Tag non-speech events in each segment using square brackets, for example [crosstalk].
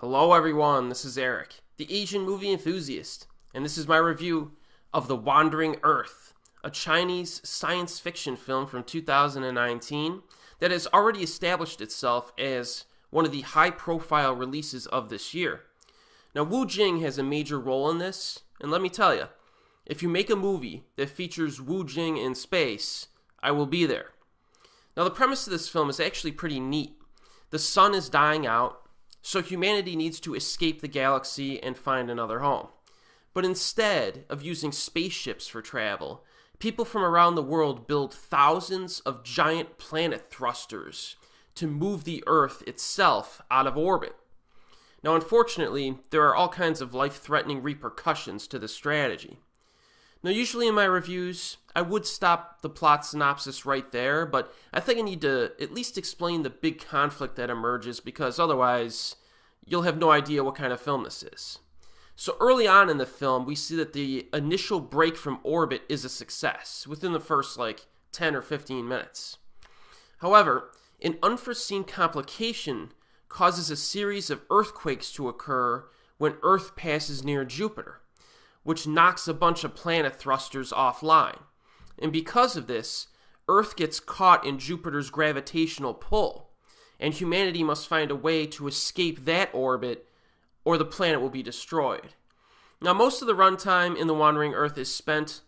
Hello, everyone. This is Erik, the Asian movie enthusiast, and this is my review of The Wandering Earth, a Chinese science fiction film from 2019 that has already established itself as one of the high profile releases of this year. Now, Wu Jing has a major role in this, and let me tell you, if you make a movie that features Wu Jing in space, I will be there. Now, the premise of this film is actually pretty neat. The sun is dying out, so humanity needs to escape the galaxy and find another home. But instead of using spaceships for travel, people from around the world build thousands of giant planet thrusters to move the Earth itself out of orbit. Now, unfortunately, there are all kinds of life threatening repercussions to this strategy. Now, usually in my reviews, I would stop the plot synopsis right there, but I think I need to at least explain the big conflict that emerges because otherwise, you'll have no idea what kind of film this is. So, early on in the film, we see that the initial break from orbit is a success within the first like 10 or 15 minutes. However, an unforeseen complication causes a series of earthquakes to occur when Earth passes near Jupiter which knocks a bunch of planet thrusters offline. And because of this, Earth gets caught in Jupiter's gravitational pull, and humanity must find a way to escape that orbit or the planet will be destroyed. Now, most of the runtime in The Wandering Earth is spent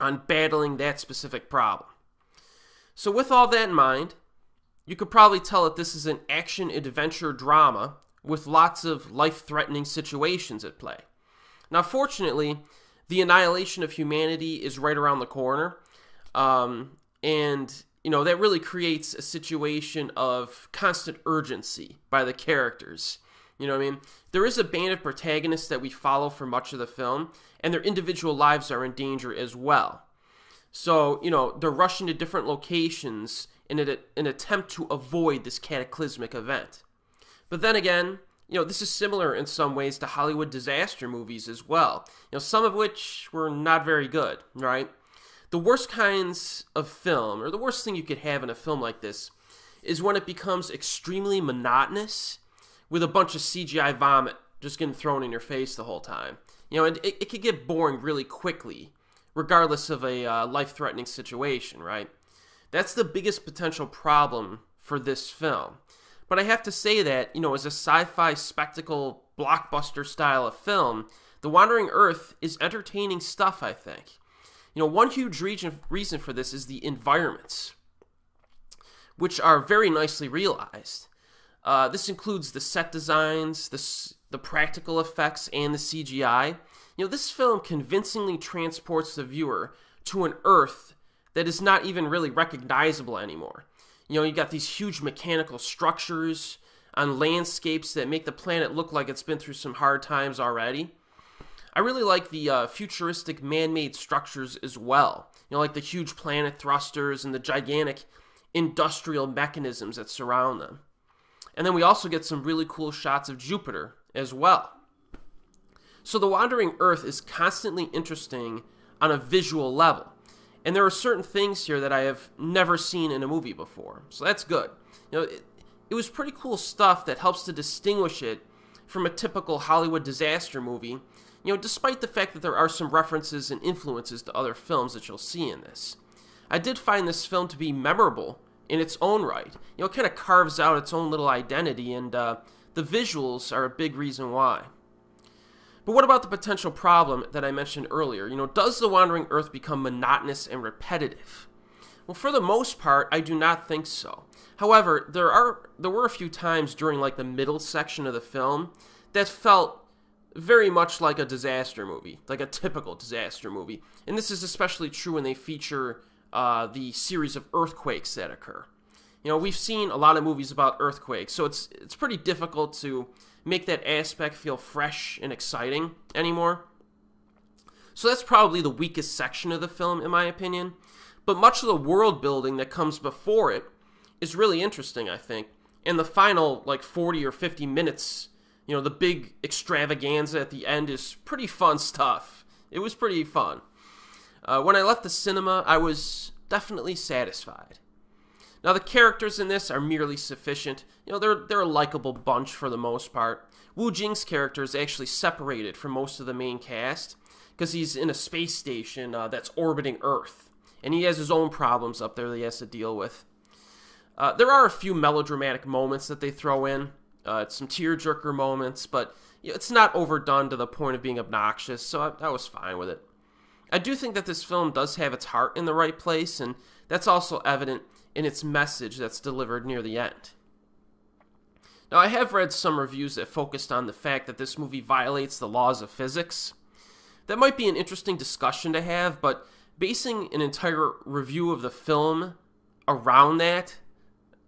on battling that specific problem. So, with all that in mind, you could probably tell that this is an action adventure drama with lots of life threatening situations at play. Now, fortunately, the annihilation of humanity is right around the corner. Um, and, you know, that really creates a situation of constant urgency by the characters. You know what I mean? There is a band of protagonists that we follow for much of the film, and their individual lives are in danger as well. So, you know, they're rushing to different locations in an attempt to avoid this cataclysmic event. But then again, you know, this is similar in some ways to Hollywood disaster movies as well. You know, some of which were not very good, right? The worst kinds of film, or the worst thing you could have in a film like this, is when it becomes extremely monotonous with a bunch of CGI vomit just getting thrown in your face the whole time. You know, and it, it could get boring really quickly, regardless of a uh, life threatening situation, right? That's the biggest potential problem for this film. But I have to say that, you know, as a sci fi spectacle blockbuster style of film, The Wandering Earth is entertaining stuff, I think. You know, one huge region, reason for this is the environments, which are very nicely realized. Uh, this includes the set designs, the, the practical effects, and the CGI. You know, this film convincingly transports the viewer to an Earth that is not even really recognizable anymore. You know, you got these huge mechanical structures on landscapes that make the planet look like it's been through some hard times already. I really like the uh, futuristic man-made structures as well. You know, like the huge planet thrusters and the gigantic industrial mechanisms that surround them. And then we also get some really cool shots of Jupiter as well. So the Wandering Earth is constantly interesting on a visual level. And there are certain things here that I have never seen in a movie before. So that's good. You know, it, it was pretty cool stuff that helps to distinguish it from a typical Hollywood disaster movie, you know, despite the fact that there are some references and influences to other films that you'll see in this. I did find this film to be memorable in its own right. You know, it kind of carves out its own little identity, and uh, the visuals are a big reason why. But what about the potential problem that I mentioned earlier? You know, does the Wandering Earth become monotonous and repetitive? Well, for the most part, I do not think so. However, there are there were a few times during like the middle section of the film that felt very much like a disaster movie, like a typical disaster movie. And this is especially true when they feature uh, the series of earthquakes that occur. You know, we've seen a lot of movies about earthquakes, so it's it's pretty difficult to make that aspect feel fresh and exciting anymore. So that's probably the weakest section of the film, in my opinion. But much of the world building that comes before it is really interesting, I think. And the final, like, 40 or 50 minutes, you know, the big extravaganza at the end is pretty fun stuff. It was pretty fun. Uh, when I left the cinema, I was definitely satisfied. Now the characters in this are merely sufficient. You know, they're they're a likable bunch for the most part. Wu Jing's character is actually separated from most of the main cast because he's in a space station uh, that's orbiting Earth, and he has his own problems up there that he has to deal with. Uh, there are a few melodramatic moments that they throw in, uh, some tearjerker moments, but you know, it's not overdone to the point of being obnoxious, so I, I was fine with it. I do think that this film does have its heart in the right place, and that's also evident in its message that's delivered near the end. Now, I have read some reviews that focused on the fact that this movie violates the laws of physics. That might be an interesting discussion to have, but basing an entire review of the film around that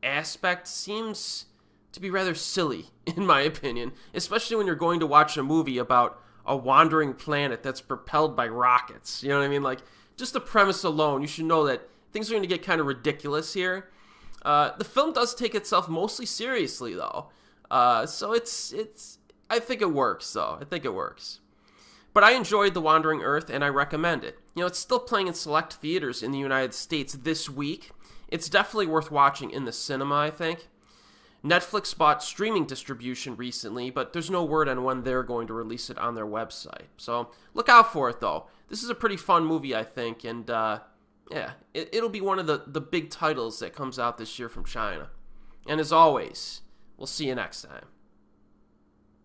aspect seems to be rather silly, [laughs] in my opinion, especially when you're going to watch a movie about a wandering planet that's propelled by rockets. You know what I mean? Like, just the premise alone, you should know that things are going to get kind of ridiculous here. Uh, the film does take itself mostly seriously, though. Uh, so it's it's. I think it works, though. I think it works. But I enjoyed The Wandering Earth, and I recommend it. You know, it's still playing in select theaters in the United States this week. It's definitely worth watching in the cinema, I think. Netflix bought streaming distribution recently, but there's no word on when they're going to release it on their website. So look out for it, though. This is a pretty fun movie, I think, and uh, yeah, it, it'll be one of the, the big titles that comes out this year from China. And as always, we'll see you next time.